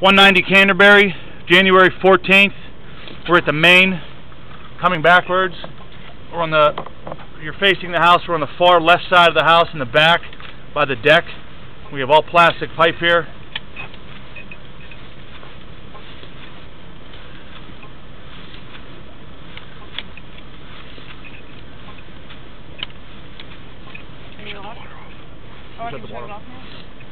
190 Canterbury, January 14th. We're at the main, coming backwards. We're on the, you're facing the house, we're on the far left side of the house in the back by the deck. We have all plastic pipe here. Oh, I can water it off now?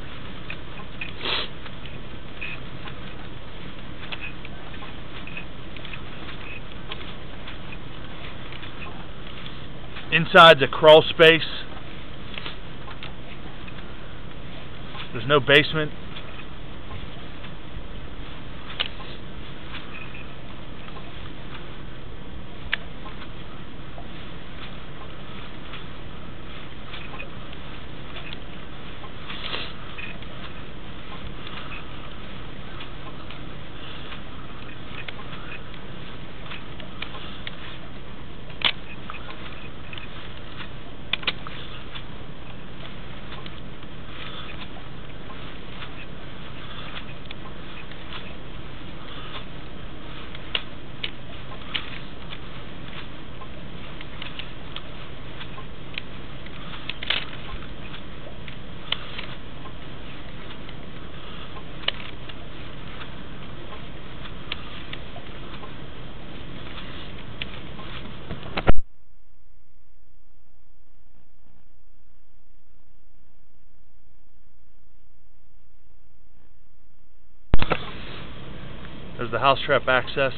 Inside's a crawl space. There's no basement. There's the house trap access.